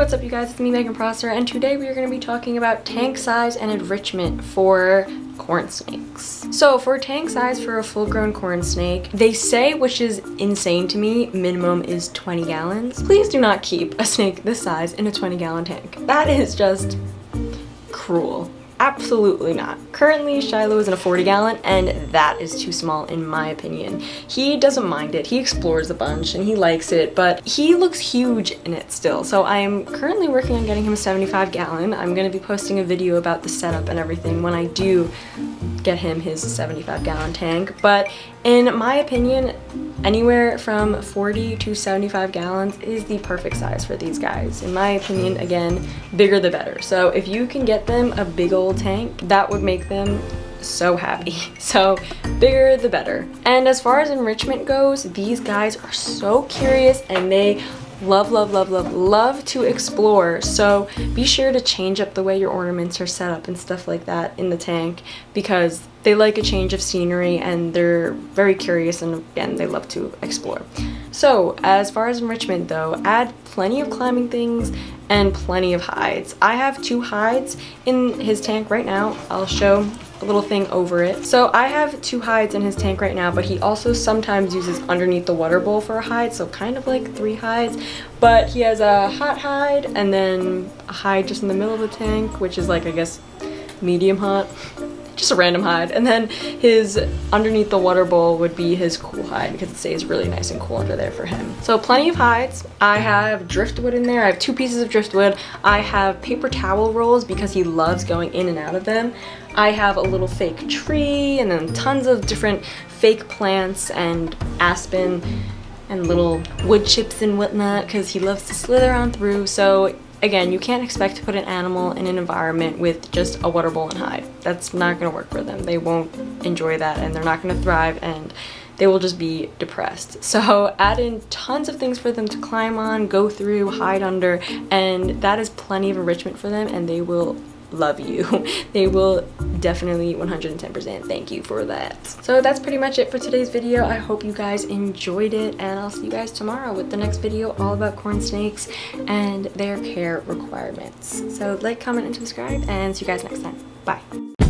what's up you guys? It's me, Megan Prosser, and today we are going to be talking about tank size and enrichment for corn snakes. So for tank size for a full-grown corn snake, they say, which is insane to me, minimum is 20 gallons. Please do not keep a snake this size in a 20 gallon tank. That is just cruel. Absolutely not. Currently, Shiloh is in a 40 gallon and that is too small in my opinion. He doesn't mind it. He explores a bunch and he likes it, but he looks huge in it still. So I am currently working on getting him a 75 gallon. I'm gonna be posting a video about the setup and everything when I do get him his 75 gallon tank. But in my opinion, anywhere from 40 to 75 gallons is the perfect size for these guys. In my opinion, again, bigger the better. So if you can get them a big old tank, that would make them so happy. So bigger the better. And as far as enrichment goes, these guys are so curious and they love, love, love, love, love to explore. So be sure to change up the way your ornaments are set up and stuff like that in the tank because they like a change of scenery and they're very curious and again, they love to explore. So as far as enrichment though, add plenty of climbing things and plenty of hides. I have two hides in his tank right now. I'll show a little thing over it. So I have two hides in his tank right now, but he also sometimes uses underneath the water bowl for a hide, so kind of like three hides. But he has a hot hide and then a hide just in the middle of the tank, which is like, I guess, medium hot just a random hide. And then his underneath the water bowl would be his cool hide because it stays really nice and cool under there for him. So plenty of hides. I have driftwood in there. I have two pieces of driftwood. I have paper towel rolls because he loves going in and out of them. I have a little fake tree and then tons of different fake plants and aspen and little wood chips and whatnot because he loves to slither on through. So again, you can't expect to put an animal in an environment with just a water bowl and hide. That's not gonna work for them. They won't enjoy that and they're not gonna thrive and they will just be depressed. So add in tons of things for them to climb on, go through, hide under, and that is plenty of enrichment for them and they will love you. they will definitely 110% thank you for that. So that's pretty much it for today's video. I hope you guys enjoyed it and I'll see you guys tomorrow with the next video all about corn snakes and their care requirements. So like, comment, and subscribe and see you guys next time. Bye.